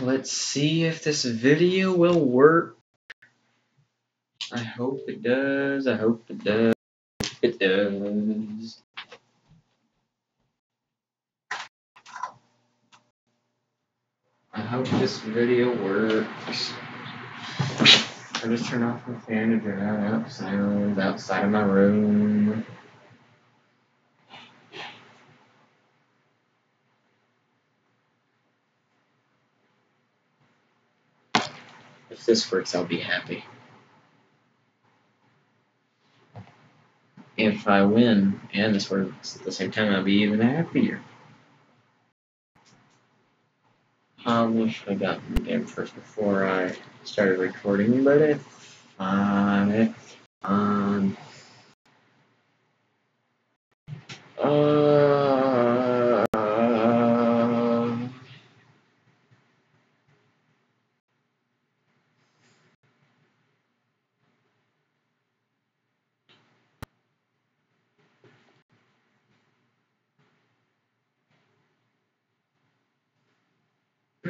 let's see if this video will work. I hope it does. I hope it does. It does. I hope this video works. I just turned off my fan to drown out sounds outside of my room. If this works, I'll be happy. If I win and this works at the same time, I'll be even happier. I wish I got the game first before I started recording, but it's fine. It's fine. Uh,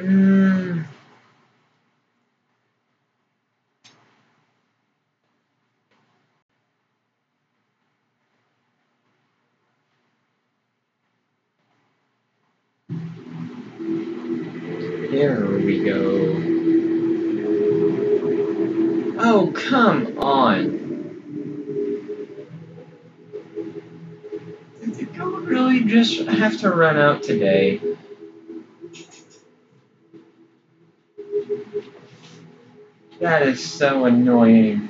mm, here we go. Oh, come on. Did the code really just have to run out today? That is so annoying.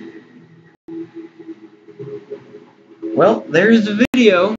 Well, there's the video.